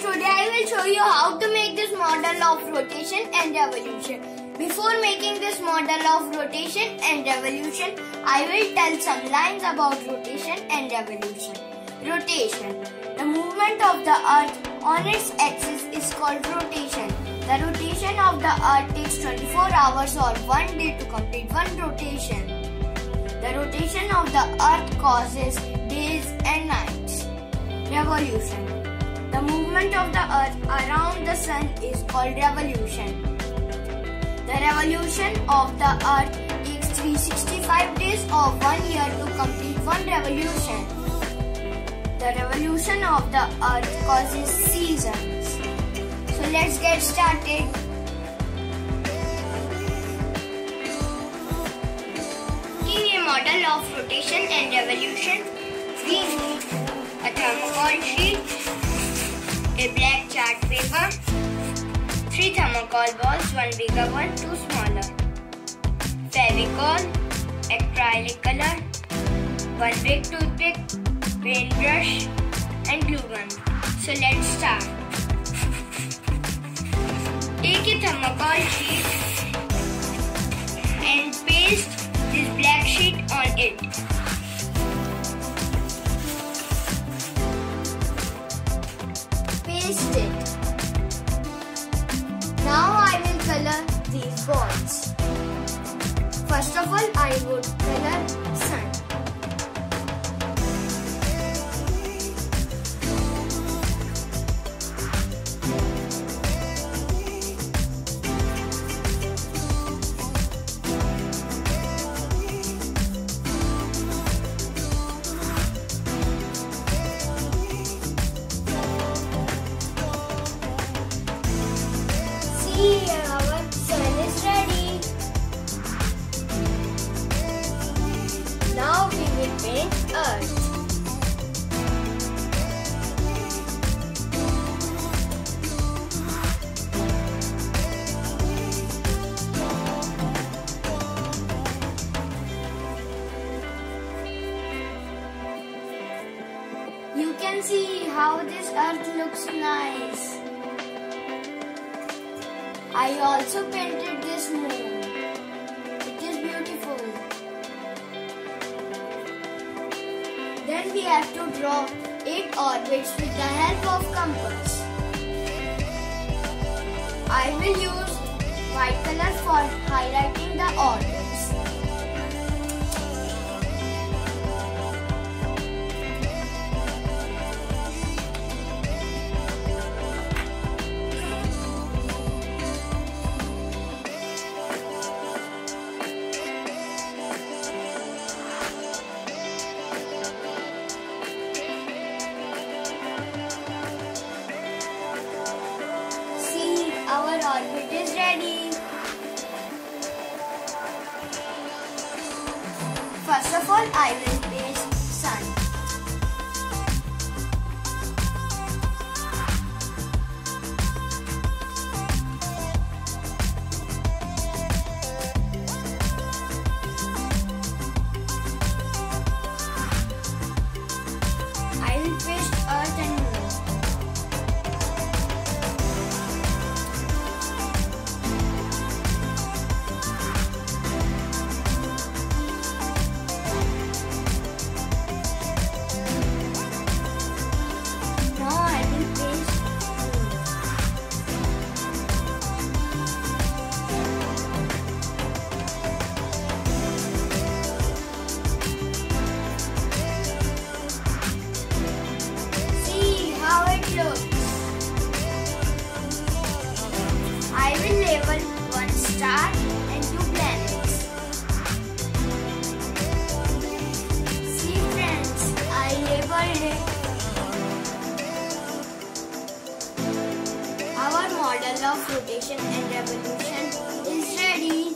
Today I will show you how to make this model of rotation and revolution. Before making this model of rotation and revolution, I will tell some lines about rotation and revolution. Rotation. The movement of the earth on its axis is called rotation. The rotation of the earth takes 24 hours or one day to complete one rotation. The rotation of the earth causes days and nights. Revolution. The movement of the earth around the sun is called revolution. The revolution of the earth takes 365 days or one year to complete one revolution. The revolution of the earth causes seasons. So let's get started. In a model of rotation and revolution, we need a thermocol sheet, a black chart paper, 3 thermocol balls, one bigger one, two smaller, Fevicol, acrylic color, one big toothpick, paintbrush and glue gun. So let's start. Take a thermocol sheet paste it. Now I will color these balls. First of all, I would color You can see how this earth looks nice. I also painted this Then we have to draw 8 orbits with the help of compass. I will use white color for highlighting the orbits. Ready. First of all, I will Label one star and two planets. See friends, I labeled it. Our model of rotation and revolution is ready.